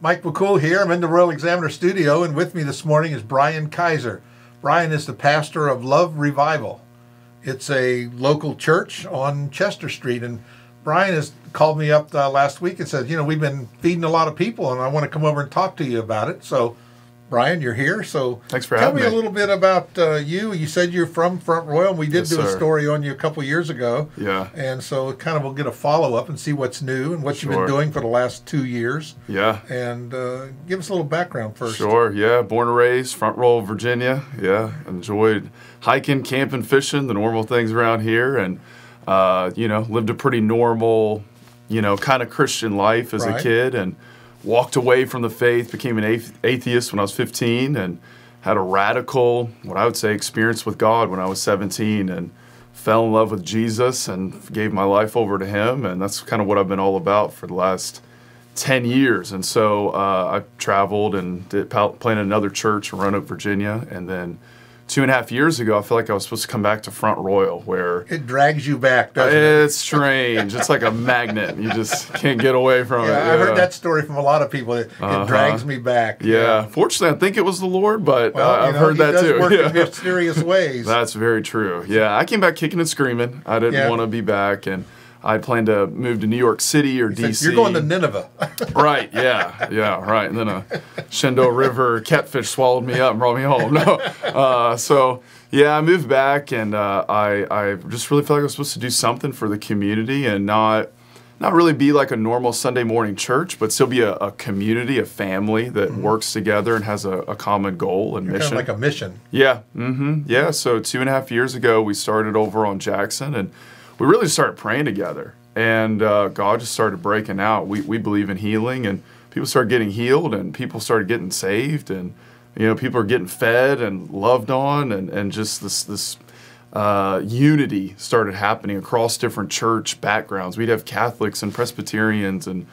Mike McCool here. I'm in the Royal Examiner studio, and with me this morning is Bryan Keyser. Bryan is the pastor of Love Revival. It's a local church on Chester Street, and Bryan has called me up uh, last week and said, you know, we've been feeding a lot of people, and I want to come over and talk to you about it. So Bryan, you're here. So thanks for tell having me, me a little bit about uh, you. You said you're from Front Royal. And we did yes, do sir. a story on you a couple years ago. Yeah. And so kind of we'll get a follow up and see what's new and what sure. you've been doing for the last two years. Yeah. And uh, give us a little background first. Sure. Yeah. Born and raised Front Royal, Virginia. Yeah. Enjoyed hiking, camping, fishing, the normal things around here, and uh, you know, lived a pretty normal, you know, kind of Christian life as right. a kid, and walked away from the faith, became an atheist when I was 15, and had a radical, what I would say, experience with God when I was 17, and fell in love with Jesus and gave my life over to Him. And that's kind of what I've been all about for the last 10 years. And so uh, I traveled and did, planted another church in Roanoke, Virginia, and then two and a half years ago, I feel like I was supposed to come back to Front Royal, where it drags you back, doesn't it? it? It's strange. it's like a magnet. You just can't get away from yeah, it. Yeah, I've heard that story from a lot of people. It, uh-huh. it drags me back. Yeah. yeah. Fortunately, I think it was the Lord, but well, uh, I've know, heard that does too. Work yeah. in mysterious ways. That's very true. Yeah, I came back kicking and screaming. I didn't want to be back, and I planned to move to New York City or DC. You're going to Nineveh. right, yeah, yeah, right. And then a Shenandoah River catfish swallowed me up and brought me home. No, uh, so yeah, I moved back, and uh, I I just really felt like I was supposed to do something for the community and not not really be like a normal Sunday morning church, but still be a, a community, a family that mm-hmm. works together and has a, a common goal and You're mission. Kind of like a mission. Yeah, mm-hmm. Yeah. So two and a half years ago, we started over on Jackson, and we really started praying together, and uh, God just started breaking out. We we believe in healing, and people started getting healed, and people started getting saved, and you know people are getting fed and loved on, and and just this this uh, unity started happening across different church backgrounds. We'd have Catholics and Presbyterians and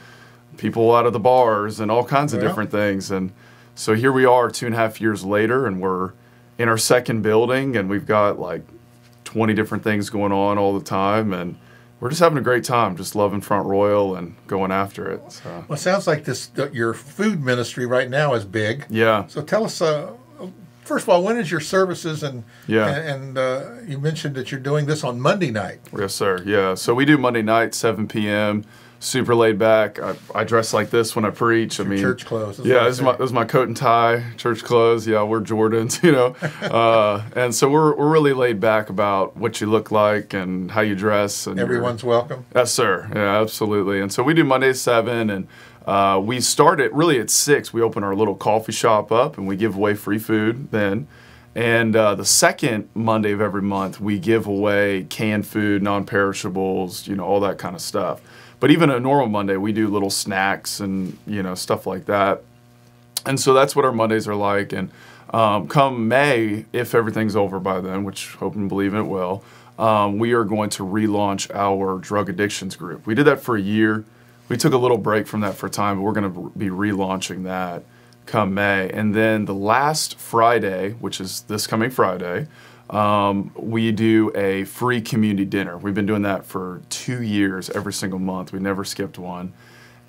people out of the bars and all kinds of yeah. different things. And so here we are two and a half years later, and we're in our second building, and we've got like 20 different things going on all the time. And we're just having a great time, just loving Front Royal and going after it. So. Well, it sounds like this your food ministry right now is big. Yeah. So tell us uh, first of all, when is your services? And yeah, and, and uh, you mentioned that you're doing this on Monday night. Yes, sir. Yeah, so we do Monday night, 7 p.m. Super laid back. I, I dress like this when I preach. I mean, church clothes. Yeah, this is my this is my coat and tie, church clothes. Yeah, we're Jordans, you know, uh, and so we're we're really laid back about what you look like and how you dress. And everyone's welcome. Yes, sir. Yeah, absolutely. And so we do Monday seven and. Uh, we start at really at six. We open our little coffee shop up and we give away free food then. And uh, the second Monday of every month, we give away canned food, non perishables, you know, all that kind of stuff. But even a normal Monday, we do little snacks and, you know, stuff like that. And so that's what our Mondays are like. And um, come May, if everything's over by then, which hope and believe it will, um, we are going to relaunch our drug addictions group. We did that for a year we took a little break from that for a time, but we're going to be relaunching that come May. And then the last Friday, which is this coming Friday, um, we do a free community dinner. We've been doing that for two years, every single month. We never skipped one.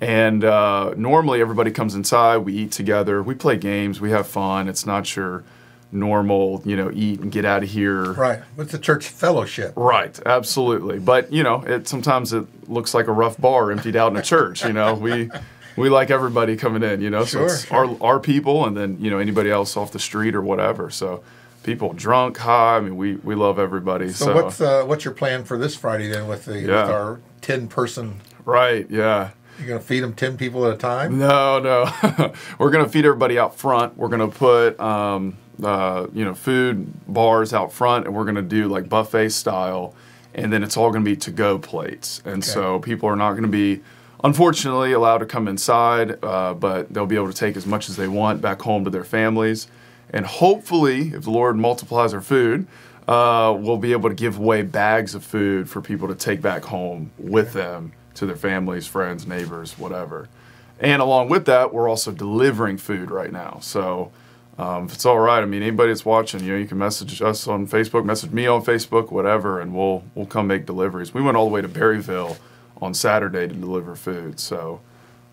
And uh, normally everybody comes inside, we eat together, we play games, we have fun. It's not your normal, you know, eat and get out of here. Right. What's the church fellowship? Right. Absolutely. But you know, it sometimes it looks like a rough bar emptied out in a church. You know, we we like everybody coming in. You know, sure, so it's sure. our our people, and then you know anybody else off the street or whatever. So people drunk, high. I mean, we we love everybody. So, so what's uh, what's your plan for this Friday then with the Yeah. with our ten person? right? Yeah. You're gonna feed them ten people at a time. No, no. We're gonna feed everybody out front. We're gonna put um, uh, you know food bars out front, and we're gonna do like buffet style, and then it's all gonna be to go plates, and Okay. so people are not gonna be. Unfortunately, allowed to come inside, uh, but they'll be able to take as much as they want back home to their families. And hopefully, if the Lord multiplies our food, uh, we'll be able to give away bags of food for people to take back home with them to their families, friends, neighbors, whatever. And along with that, we're also delivering food right now. So um, if it's all right, I mean, anybody that's watching, you know, you can message us on Facebook, message me on Facebook, whatever, and we'll we'll come make deliveries. We went all the way to Berryville on Saturday to deliver food. So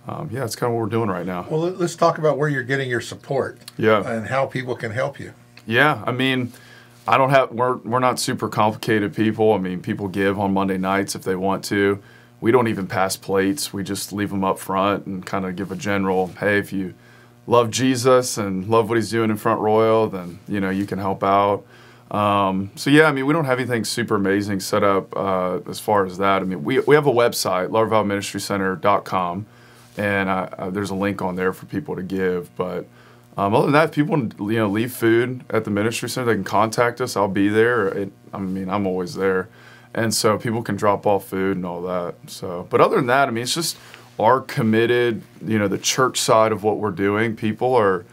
um, yeah, it's kind of what we're doing right now. Well, let- let's talk about where you're getting your support Yeah. and how people can help you. Yeah, I mean, I don't have we're we're not super complicated people. I mean, people give on Monday nights if they want to. We don't even pass plates. We just leave them up front and kind of give a general, hey, if you love Jesus and love what he's doing in Front Royal, then you know you can help out. Um, so yeah, I mean, we don't have anything super amazing set up uh, as far as that. I mean, we we have a website, loverevivalministrycenter.com, and uh, uh, there's a link on there for people to give, but. Um, other than that, if people you know leave food at the ministry center, they can contact us. I'll be there. It, I mean, I'm always there, and so people can drop off food and all that. So, but other than that, I mean, it's just our committed, you know, the church side of what we're doing. People are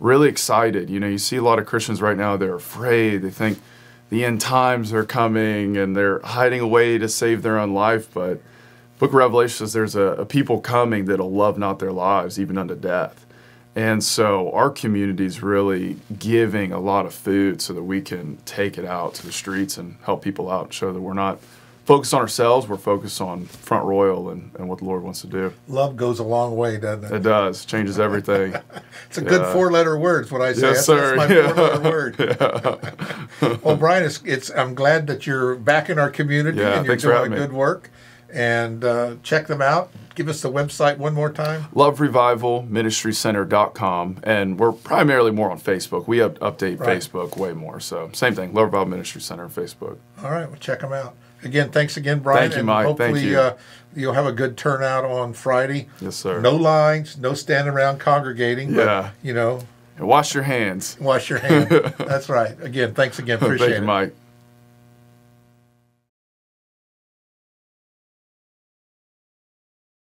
really excited. You know, you see a lot of Christians right now. They're afraid. They think the end times are coming, and they're hiding away to save their own life. But Book of Revelation says there's a, a people coming that'll love not their lives even unto death. And so our community is really giving a lot of food so that we can take it out to the streets and help people out, and show that we're not focused on ourselves, we're focused on Front Royal and, and what the Lord wants to do. Love goes a long way, doesn't it? It does, changes everything. It's a good four-letter word. Is what I say. Yes, that's, sir. that's my Yeah. four-letter word. well, Bryan, it's, it's. I'm glad that you're back in our community Yeah, and you're doing good work. And uh, check them out. Give us the website one more time. Love Revival Ministrycenter.com. And we're primarily more on Facebook. We up, update Right. Facebook way more. So, same thing Love Revival Ministry Center on Facebook. All right, well, check them out. Again, thanks again, Bryan. Thank you, and Mike. Hopefully, Thank you. Uh, you'll have a good turnout on Friday. Yes, sir. No lines, no standing around congregating. But, Yeah. You know, And wash your hands. wash your hands. That's right. Again, thanks again. Appreciate Thank you, it. Mike.